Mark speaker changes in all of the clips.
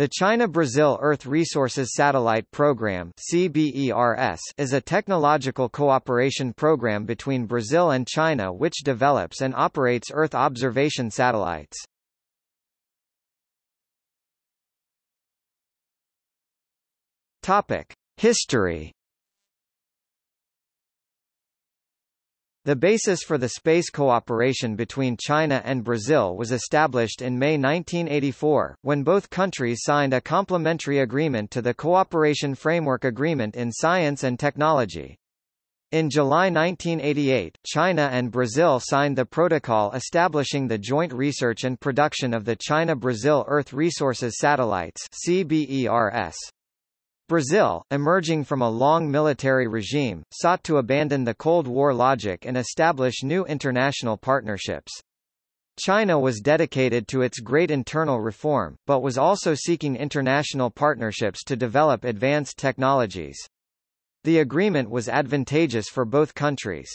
Speaker 1: The China-Brazil Earth Resources Satellite Program is a technological cooperation program between Brazil and China which develops and operates Earth observation satellites. History The basis for the space cooperation between China and Brazil was established in May 1984, when both countries signed a complementary agreement to the Cooperation Framework Agreement in Science and Technology. In July 1988, China and Brazil signed the protocol establishing the joint research and production of the China-Brazil Earth Resources Satellites CBERS. Brazil, emerging from a long military regime, sought to abandon the Cold War logic and establish new international partnerships. China was dedicated to its great internal reform, but was also seeking international partnerships to develop advanced technologies. The agreement was advantageous for both countries.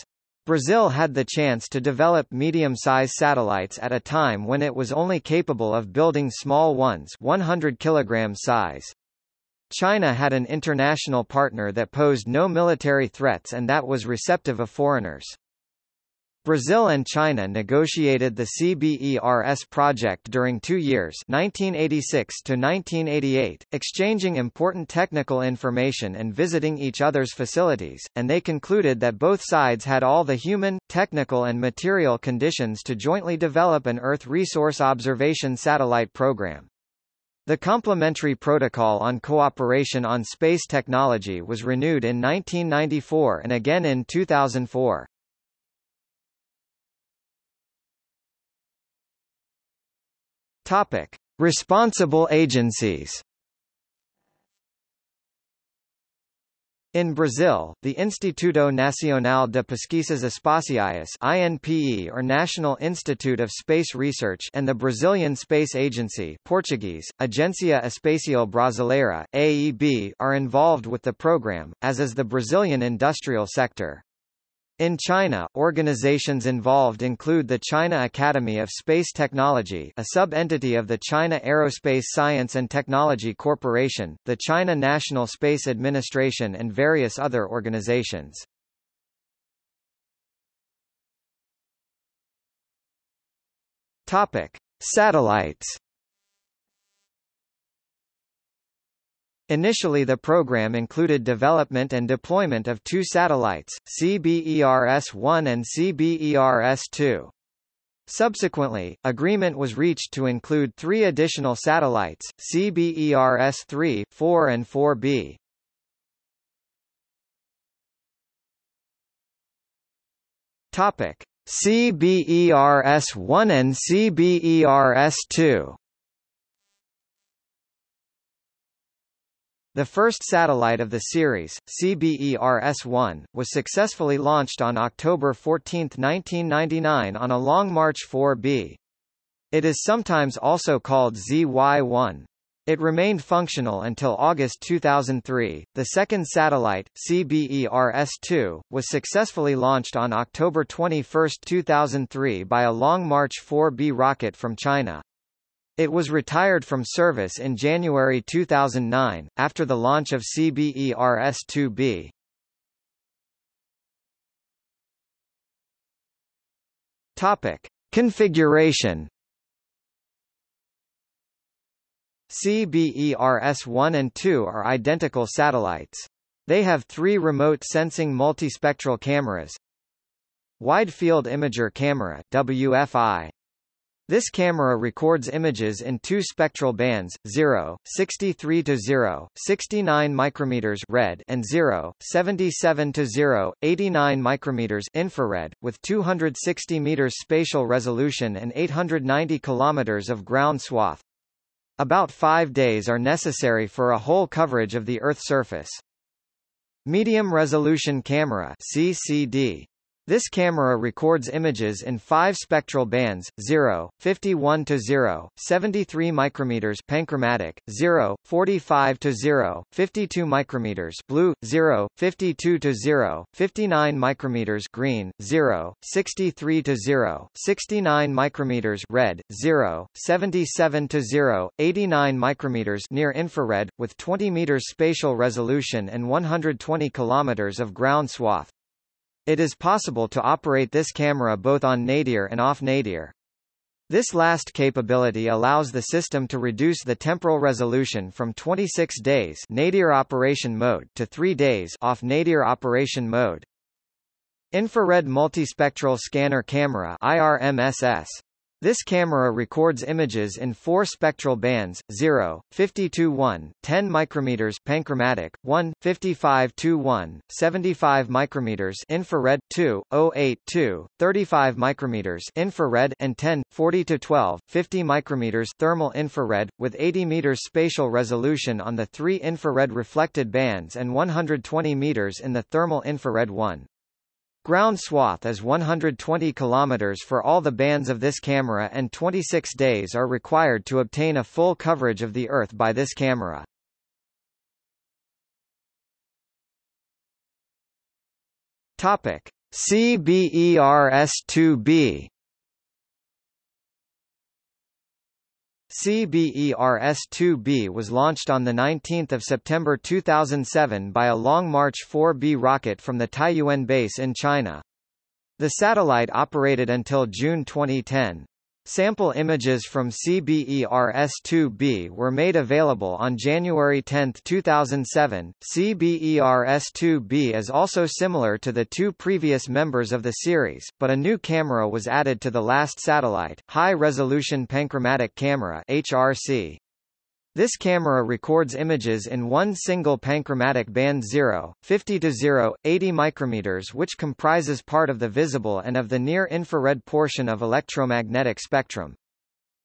Speaker 1: Brazil had the chance to develop medium-size satellites at a time when it was only capable of building small ones 100 kg size. China had an international partner that posed no military threats and that was receptive of foreigners. Brazil and China negotiated the CBERS project during two years 1986 to 1988, exchanging important technical information and visiting each other's facilities, and they concluded that both sides had all the human, technical and material conditions to jointly develop an Earth resource observation satellite program. The Complementary Protocol on Cooperation on Space Technology was renewed in 1994 and again in 2004. Topic: Responsible agencies. In Brazil, the Instituto Nacional de Pesquisas Espaciais INPE or National Institute of Space Research and the Brazilian Space Agency Portuguese, Agência Espacial Brasileira, AEB, are involved with the program, as is the Brazilian industrial sector. In China, organizations involved include the China Academy of Space Technology a sub-entity of the China Aerospace Science and Technology Corporation, the China National Space Administration and various other organizations. Topic. Satellites Initially the program included development and deployment of two satellites, CBERS-1 and CBERS-2. Subsequently, agreement was reached to include three additional satellites, CBERS-3, 4 and 4B. Topic: CBERS-1 and CBERS-2 The first satellite of the series, CBERS-1, was successfully launched on October 14, 1999 on a Long March 4B. It is sometimes also called ZY-1. It remained functional until August 2003. The second satellite, CBERS-2, was successfully launched on October 21, 2003 by a Long March 4B rocket from China. It was retired from service in January 2009, after the launch of CBERS-2B. Topic. Configuration CBERS-1 and 2 are identical satellites. They have three remote sensing multispectral cameras, Wide Field Imager Camera WFI this camera records images in two spectral bands, 0, 63 to 0, 69 micrometers red and 0, 77 to 0, 89 micrometers infrared, with 260 meters spatial resolution and 890 kilometers of ground swath. About five days are necessary for a whole coverage of the Earth's surface. Medium Resolution Camera CCD This camera records images in five spectral bands, 0, 51 to 0, 73 micrometers panchromatic, 0, 45 to 0, 52 micrometers blue, 0, 52 to 0, 59 micrometers green, 0, 63 to 0, 69 micrometers red, 0, 77 to 0, 89 micrometers near infrared, with 20 meters spatial resolution and 120 kilometers of ground swath. It is possible to operate this camera both on nadir and off nadir. This last capability allows the system to reduce the temporal resolution from 26 days nadir operation mode to 3 days off nadir operation mode. Infrared Multispectral Scanner Camera IRMSS this camera records images in four spectral bands, 0, 52-1, 10 micrometers panchromatic, 1, 55-1, 75 micrometers infrared, 2, 08-2, 35 micrometers infrared and 10, 40-12, 50 micrometers thermal infrared, with 80 meters spatial resolution on the three infrared reflected bands and 120 meters in the thermal infrared one. Ground swath is 120 km for all the bands of this camera and 26 days are required to obtain a full coverage of the Earth by this camera. Topic: CBERS-2B CBERS-2B was launched on 19 September 2007 by a Long March 4B rocket from the Taiyuan base in China. The satellite operated until June 2010. Sample images from CBERS-2B were made available on January 10, 2007. CBERS-2B is also similar to the two previous members of the series, but a new camera was added to the last satellite, High Resolution Panchromatic Camera (HRC). This camera records images in one single panchromatic band 0, 50 to 0, 80 micrometers which comprises part of the visible and of the near-infrared portion of electromagnetic spectrum.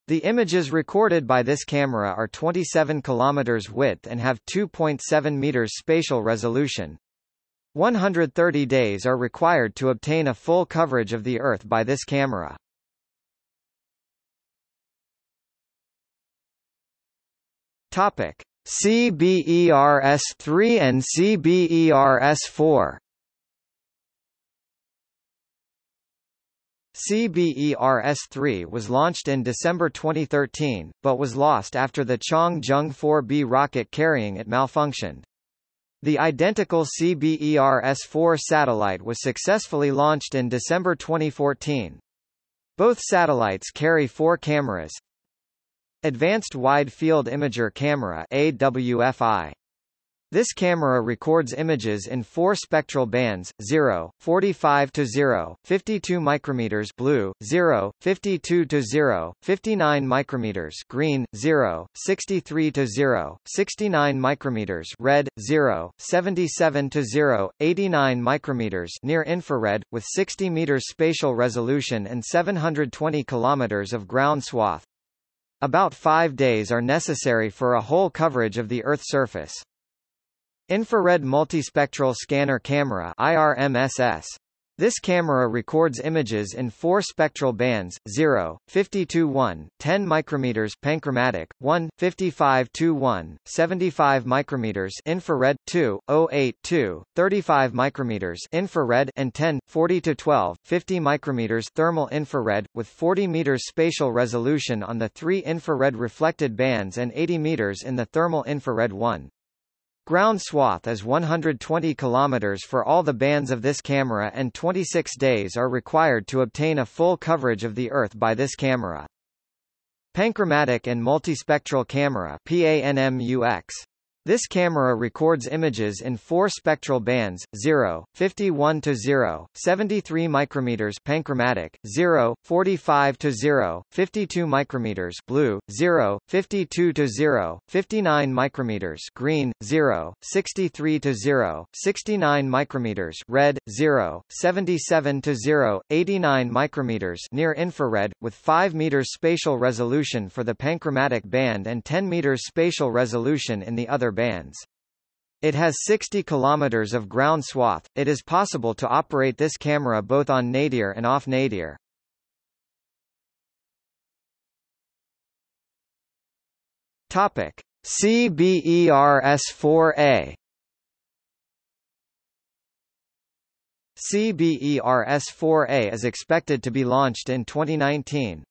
Speaker 1: The images recorded by this camera are 27 km width and have 2.7 meters spatial resolution. 130 days are required to obtain a full coverage of the Earth by this camera. Topic: CBERS-3 and CBERS-4. CBERS-3 was launched in December 2013, but was lost after the Changzheng 4B rocket carrying it malfunctioned. The identical CBERS-4 satellite was successfully launched in December 2014. Both satellites carry four cameras, Advanced Wide Field Imager Camera AWFI. This camera records images in four spectral bands, 0, 45 to 0, 52 micrometers blue, 0, 52 to 0, 59 micrometers green, 0, 63 to 0, 69 micrometers red, 0, 77 to 0, 89 micrometers near infrared, with 60 meters spatial resolution and 720 kilometers of ground swath. About five days are necessary for a whole coverage of the Earth's surface. Infrared Multispectral Scanner Camera IRMSS this camera records images in four spectral bands, 0, 52-1, 10 micrometers panchromatic, 1, 55-1, 75 micrometers infrared, 2, 08-2, 35 micrometers infrared and 10, 40-12, 50 micrometers thermal infrared, with 40 meters spatial resolution on the three infrared reflected bands and 80 meters in the thermal infrared one. Ground swath is 120 km for all the bands of this camera and 26 days are required to obtain a full coverage of the Earth by this camera. Panchromatic and multispectral camera PANMUX this camera records images in four spectral bands, 0, 51 to 0, 73 micrometers panchromatic, 0, 45 to 0, 52 micrometers blue, 0, 52 to 0, 59 micrometers green, 0, 63 to 0, 69 micrometers red, 0, 77 to 0, 89 micrometers near infrared, with 5 meters spatial resolution for the panchromatic band and 10 meters spatial resolution in the other bands. It has 60 kilometers of ground swath. It is possible to operate this camera both on nadir and off nadir. Topic: CBERS-4A CBERS-4A is expected to be launched in 2019.